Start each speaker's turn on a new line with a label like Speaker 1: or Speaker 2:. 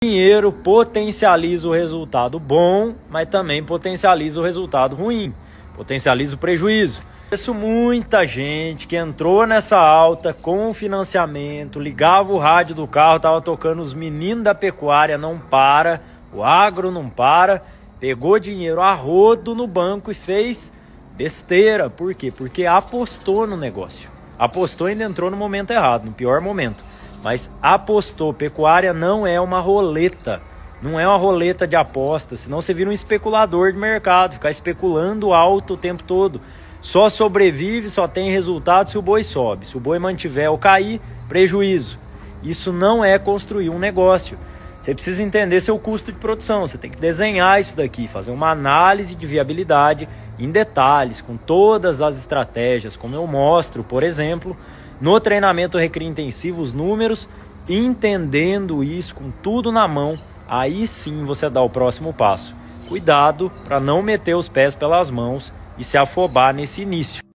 Speaker 1: dinheiro potencializa o resultado bom, mas também potencializa o resultado ruim, potencializa o prejuízo. Isso muita gente que entrou nessa alta com financiamento, ligava o rádio do carro, tava tocando os meninos da pecuária, não para, o agro não para, pegou dinheiro a rodo no banco e fez besteira. Por quê? Porque apostou no negócio. Apostou e entrou no momento errado, no pior momento mas apostou. Pecuária não é uma roleta. Não é uma roleta de aposta, senão você vira um especulador de mercado, ficar especulando alto o tempo todo. Só sobrevive, só tem resultado se o boi sobe. Se o boi mantiver ou cair, prejuízo. Isso não é construir um negócio. Você precisa entender seu custo de produção. Você tem que desenhar isso daqui, fazer uma análise de viabilidade em detalhes, com todas as estratégias, como eu mostro, por exemplo, no treinamento Recria Intensivo, os números, entendendo isso com tudo na mão, aí sim você dá o próximo passo. Cuidado para não meter os pés pelas mãos e se afobar nesse início.